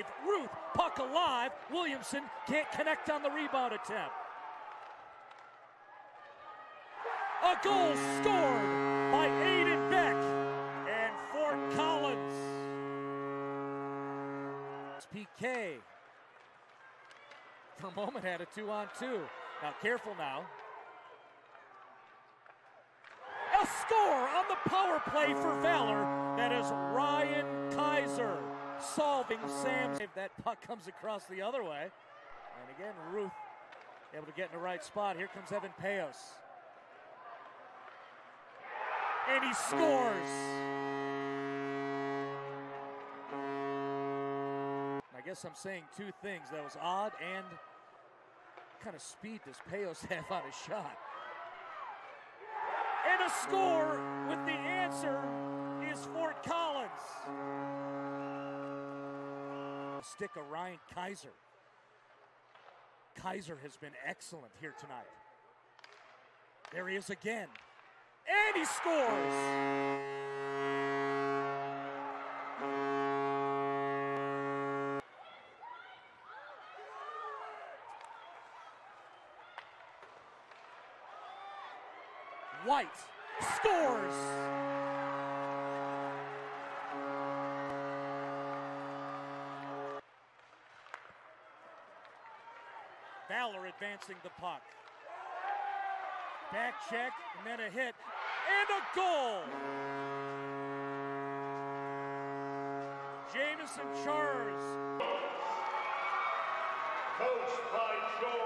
Ruth, puck alive. Williamson can't connect on the rebound attempt. A goal scored by Aiden Beck and Fort Collins. PK for a moment had a two on two. Now careful now. A score on the power play for Valor. That is Ryan Kaiser solving Sam's. If that puck comes across the other way. And again, Ruth able to get in the right spot. Here comes Evan Payos. And he scores. I guess I'm saying two things. That was odd and kind of speed does Payos have on a shot? And a score with the Stick of Ryan Kaiser. Kaiser has been excellent here tonight. There he is again. And he scores. White scores. Valor advancing the puck. Back check, and then a hit, and a goal! Jamison Chars. Coached by George.